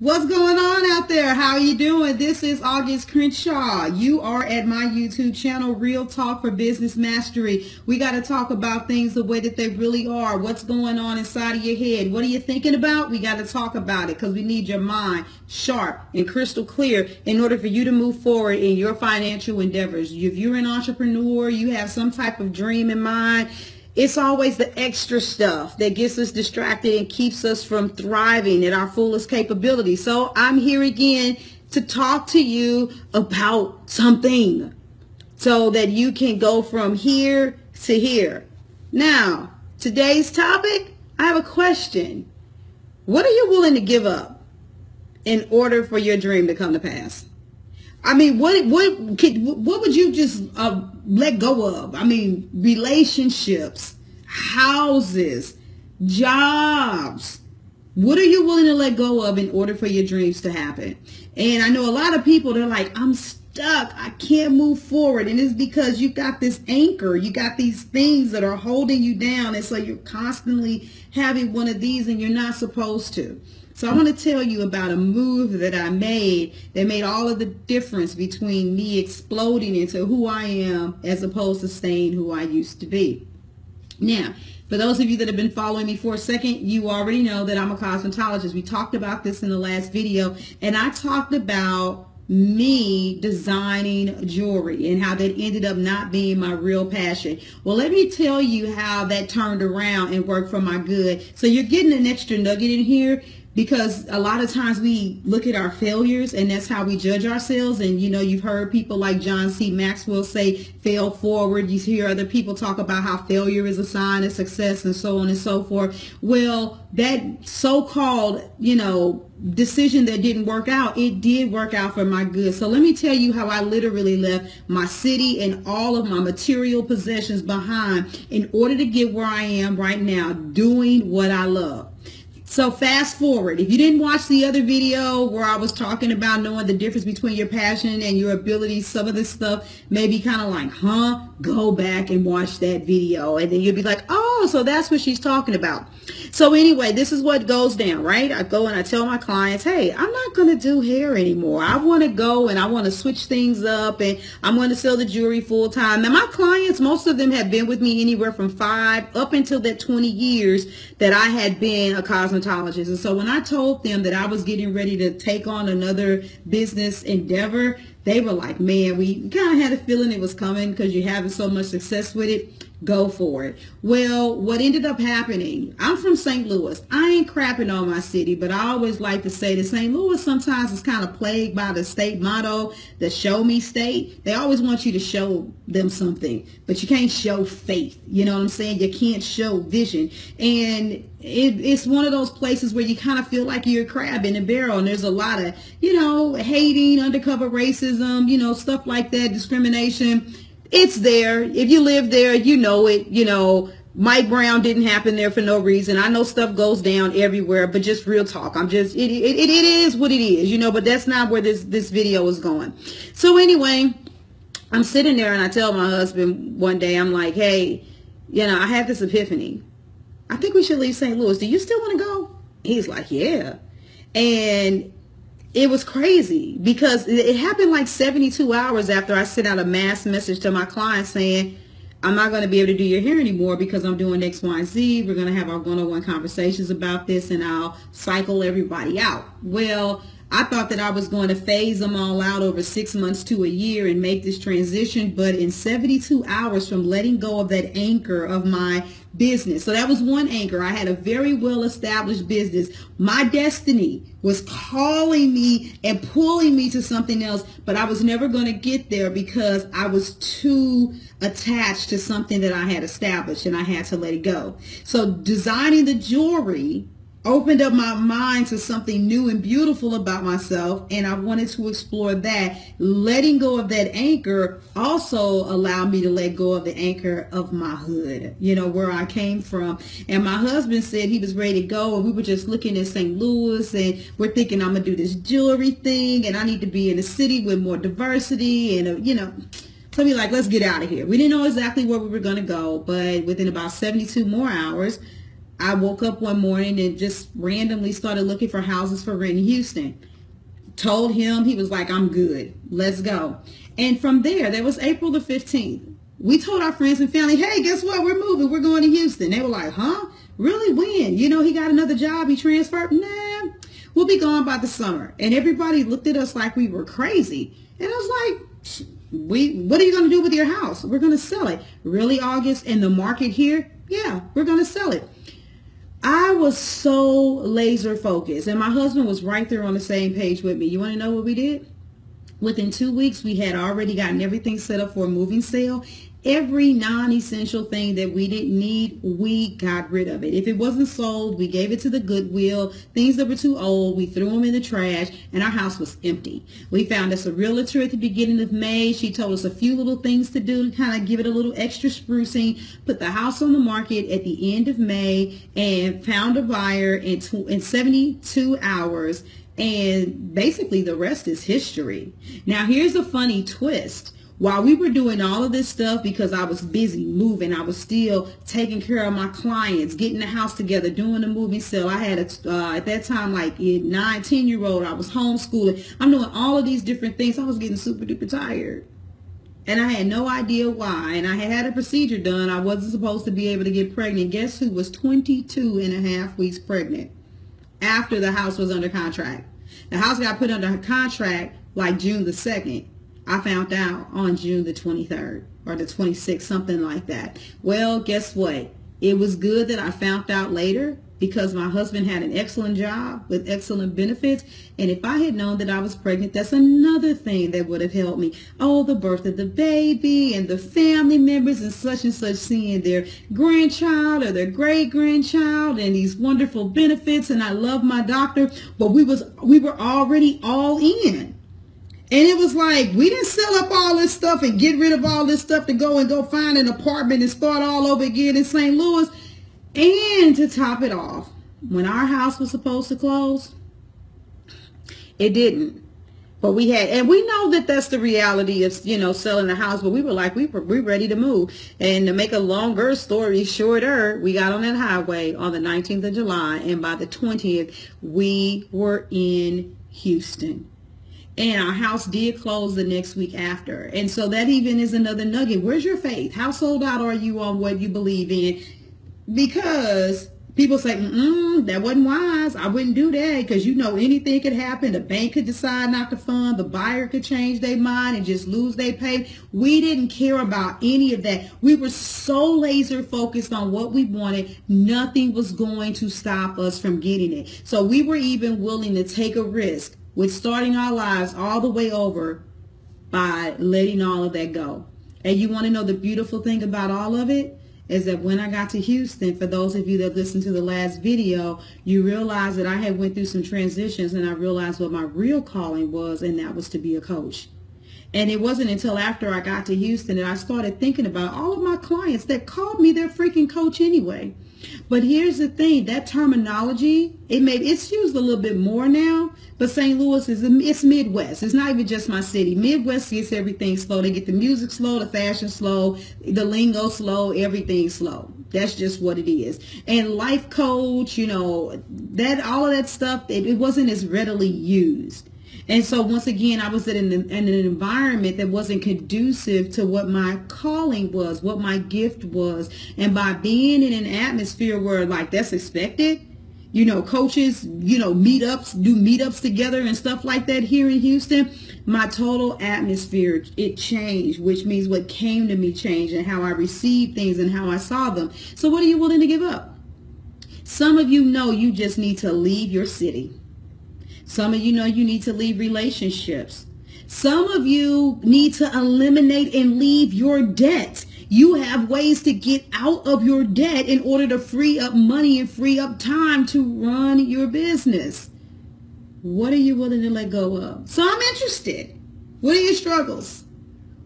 What's going on out there? How are you doing? This is Auguste Crenshaw. You are at my YouTube channel, Real Talk for Business Mastery. We got to talk about things the way that they really are. What's going on inside of your head? What are you thinking about? We got to talk about it because we need your mind sharp and crystal clear in order for you to move forward in your financial endeavors. If you're an entrepreneur, you have some type of dream in mind, it's always the extra stuff that gets us distracted and keeps us from thriving at our fullest capability. So I'm here again to talk to you about something so that you can go from here to here. Now, today's topic, I have a question. What are you willing to give up in order for your dream to come to pass? I mean, what what could, what would you just uh, let go of? I mean, relationships, houses, jobs. What are you willing to let go of in order for your dreams to happen? And I know a lot of people they're like, I'm stuck. I can't move forward. And it's because you've got this anchor. You got these things that are holding you down. And so you're constantly having one of these and you're not supposed to. So I want to tell you about a move that I made that made all of the difference between me exploding into who I am as opposed to staying who I used to be. Now, for those of you that have been following me for a second, you already know that I'm a cosmetologist. We talked about this in the last video, and I talked about me designing jewelry and how that ended up not being my real passion. Well, let me tell you how that turned around and worked for my good. So you're getting an extra nugget in here because a lot of times we look at our failures and that's how we judge ourselves. And you know you've heard people like john c. Maxwell say fail forward. You hear other people talk about how failure is a sign of success and so on and so forth. Well that so-called you know decision that didn't work out it did work out for my good. So let me tell you how i literally left my city and all of my material possessions behind in order to get where i am right now doing what i love so fast forward. If you didn't watch the other video where I was talking about knowing the difference between your passion and your ability, some of this stuff may be kind of like, huh? Go back and watch that video. And then you'll be like, oh, so that's what she's talking about. So anyway, this is what goes down, right? I go and I tell my clients, hey, I'm not going to do hair anymore. I want to go and I want to switch things up and I'm going to sell the jewelry full time. Now my clients, most of them have been with me anywhere from five up until that 20 years that I had been a cosmetologist. And so when I told them that I was getting ready to take on another business endeavor, they were like, man, we kind of had a feeling it was coming because you're having so much success with it go for it. Well, what ended up happening, I'm from St. Louis. I ain't crapping on my city, but I always like to say that St. Louis sometimes is kind of plagued by the state motto, the show me state. They always want you to show them something, but you can't show faith. You know what I'm saying? You can't show vision. And it, it's one of those places where you kind of feel like you're a crab in a barrel and there's a lot of, you know, hating, undercover racism, you know, stuff like that, discrimination it's there. If you live there, you know it. You know, Mike Brown didn't happen there for no reason. I know stuff goes down everywhere, but just real talk. I'm just, it, it, it is what it is, you know, but that's not where this, this video is going. So anyway, I'm sitting there and I tell my husband one day, I'm like, hey, you know, I had this epiphany. I think we should leave St. Louis. Do you still want to go? He's like, yeah. And it was crazy because it happened like 72 hours after I sent out a mass message to my clients saying, I'm not going to be able to do your hair anymore because I'm doing X, Y, and Z. We're going to have our one-on-one conversations about this and I'll cycle everybody out. Well, I thought that I was going to phase them all out over six months to a year and make this transition. But in 72 hours from letting go of that anchor of my business. So that was one anchor. I had a very well established business. My destiny was calling me and pulling me to something else, but I was never going to get there because I was too attached to something that I had established and I had to let it go. So designing the jewelry opened up my mind to something new and beautiful about myself and I wanted to explore that. Letting go of that anchor also allowed me to let go of the anchor of my hood, you know, where I came from. And my husband said he was ready to go and we were just looking at St. Louis and we're thinking I'm going to do this jewelry thing and I need to be in a city with more diversity and, uh, you know, so we like, let's get out of here. We didn't know exactly where we were going to go, but within about 72 more hours, I woke up one morning and just randomly started looking for houses for rent in Houston. Told him, he was like, I'm good. Let's go. And from there, that was April the 15th. We told our friends and family, hey, guess what? We're moving. We're going to Houston. They were like, huh? Really? When? You know, he got another job. He transferred. Nah, we'll be gone by the summer. And everybody looked at us like we were crazy. And I was like, we, what are you going to do with your house? We're going to sell it. Really, Auguste? And the market here? Yeah, we're going to sell it. I was so laser focused and my husband was right there on the same page with me. You want to know what we did? Within two weeks, we had already gotten everything set up for a moving sale every non-essential thing that we didn't need, we got rid of it. If it wasn't sold, we gave it to the Goodwill. Things that were too old, we threw them in the trash, and our house was empty. We found us a realtor at the beginning of May. She told us a few little things to do to kind of give it a little extra sprucing, put the house on the market at the end of May, and found a buyer in, in 72 hours. And basically the rest is history. Now here's a funny twist while we were doing all of this stuff because I was busy moving, I was still taking care of my clients, getting the house together, doing the moving sale. I had a, uh, at that time like a nine, 10 year old. I was homeschooling. I'm doing all of these different things. I was getting super duper tired. And I had no idea why. And I had had a procedure done. I wasn't supposed to be able to get pregnant. Guess who was 22 and a half weeks pregnant after the house was under contract? The house got put under contract like June the 2nd. I found out on June the 23rd or the 26th, something like that. Well, guess what? It was good that I found out later because my husband had an excellent job with excellent benefits. And if I had known that I was pregnant, that's another thing that would have helped me. Oh, the birth of the baby and the family members and such and such seeing their grandchild or their great grandchild and these wonderful benefits. And I love my doctor, but we was, we were already all in. And it was like, we didn't sell up all this stuff and get rid of all this stuff to go and go find an apartment and start all over again in St. Louis. And to top it off, when our house was supposed to close, it didn't. But we had, and we know that that's the reality of, you know, selling the house, but we were like, we were, we ready to move. And to make a longer story shorter, we got on that highway on the 19th of July. And by the 20th, we were in Houston and our house did close the next week after. And so that even is another nugget. Where's your faith? How sold out are you on what you believe in? Because people say, mm that wasn't wise. I wouldn't do that because you know anything could happen. The bank could decide not to fund. The buyer could change their mind and just lose their pay. We didn't care about any of that. We were so laser focused on what we wanted. Nothing was going to stop us from getting it. So we were even willing to take a risk with starting our lives all the way over by letting all of that go. And you want to know the beautiful thing about all of it? Is that when I got to Houston, for those of you that listened to the last video, you realize that I had went through some transitions and I realized what my real calling was, and that was to be a coach. And it wasn't until after I got to Houston that I started thinking about all of my clients that called me their freaking coach anyway. But here's the thing, that terminology, it may it's used a little bit more now, but St. Louis is it's Midwest. It's not even just my city. Midwest gets everything slow. They get the music slow, the fashion slow, the lingo slow, everything slow. That's just what it is. And life coach, you know, that all of that stuff, it, it wasn't as readily used. And so once again, I was in an, in an environment that wasn't conducive to what my calling was, what my gift was. And by being in an atmosphere where like that's expected, you know, coaches, you know, meetups, do meetups together and stuff like that here in Houston, my total atmosphere, it changed, which means what came to me changed and how I received things and how I saw them. So what are you willing to give up? Some of you know you just need to leave your city. Some of you know you need to leave relationships. Some of you need to eliminate and leave your debt. You have ways to get out of your debt in order to free up money and free up time to run your business. What are you willing to let go of? So I'm interested. What are your struggles?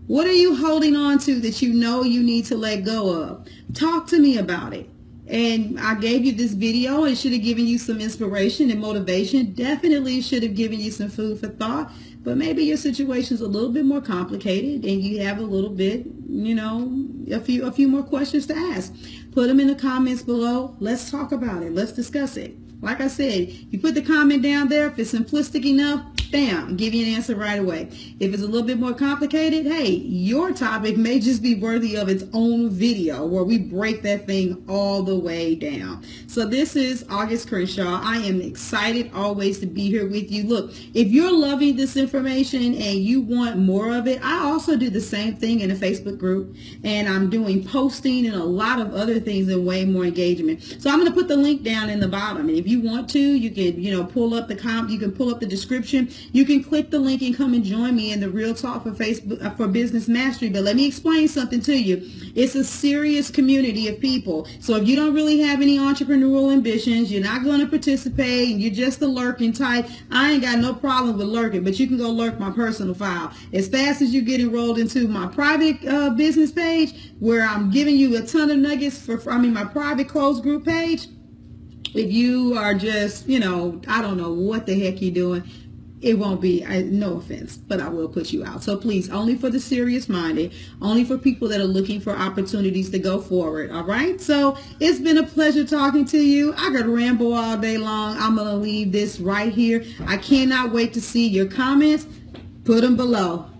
What are you holding on to that you know you need to let go of? Talk to me about it and I gave you this video. It should have given you some inspiration and motivation. Definitely should have given you some food for thought. but maybe your situation is a little bit more complicated and you have a little bit, you know, a few a few more questions to ask. Put them in the comments below. Let's talk about it. Let's discuss it. Like I said, you put the comment down there. If it's simplistic enough, bam, give you an answer right away. If it's a little bit more complicated, hey, your topic may just be worthy of its own video where we break that thing all the way down. So this is Auguste Crenshaw. I am excited always to be here with you. Look, if you're loving this information and you want more of it, I also do the same thing in a Facebook group and I'm doing posting and a lot of other things and way more engagement. So I'm going to put the link down in the bottom and if you want to, you can, you know, pull up the comp, you can pull up the description you can click the link and come and join me in the Real Talk for Facebook uh, for Business Mastery. But let me explain something to you. It's a serious community of people. So if you don't really have any entrepreneurial ambitions, you're not going to participate, and you're just a lurking type, I ain't got no problem with lurking, but you can go lurk my personal file. As fast as you get enrolled into my private uh, business page, where I'm giving you a ton of nuggets for, I mean, my private closed group page, if you are just, you know, I don't know what the heck you're doing, it won't be, I, no offense, but I will put you out. So please, only for the serious minded, only for people that are looking for opportunities to go forward. All right. So it's been a pleasure talking to you. I could ramble all day long. I'm going to leave this right here. I cannot wait to see your comments. Put them below.